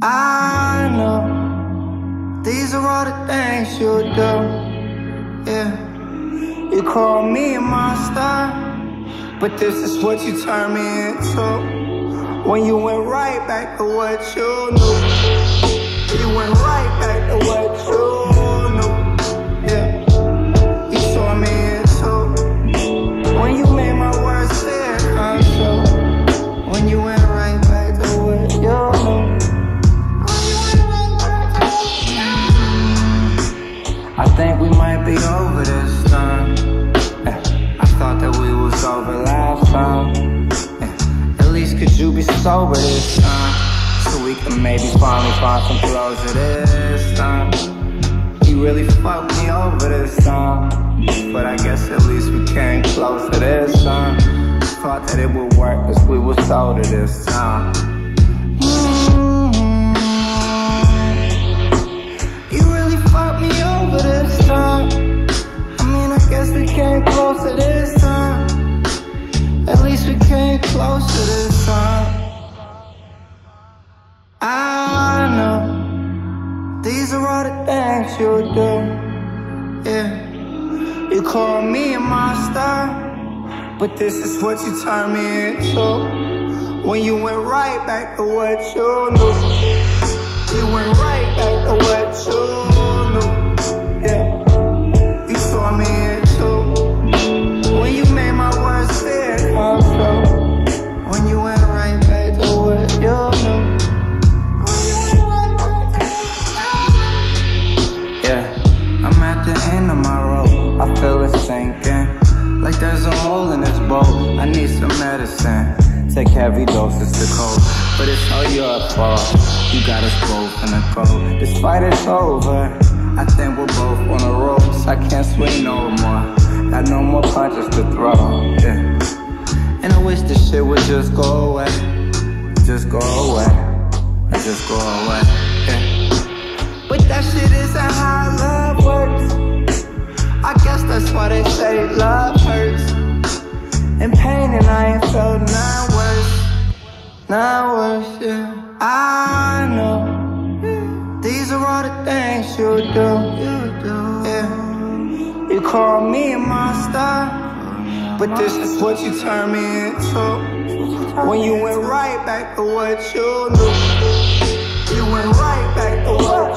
I know these are all the things you do. Yeah, you call me a monster, but this is what you turn me into. When you went right back to what you knew, you went right back sober this time? So we can maybe finally find some closure this uh. time. You really fucked me over this time. But I guess at least we came closer this time. Thought that it would work as we were sober this time. Mm -hmm. You really fucked me over this time I mean I guess we came closer this time. You. Yeah, you call me a monster, but this is what you turn me into. When you went right back to what you knew, you went right Like sinking like there's a hole in this boat. I need some medicine. Take heavy doses to cope. But it's all your fault. You got us both in a cold. This fight is over. I think we're both on the ropes. I can't swing no more. Got no more punches to throw. Yeah. And I wish this shit would just go away. Just go away. Just go away. That shit isn't how love works. I guess that's why they say love hurts. And pain and I ain't felt none worse. None worse, yeah. I know. These are all the things you do. Yeah. You call me a monster but this is what you turn me into. When you went right back to what you knew. you went right back to what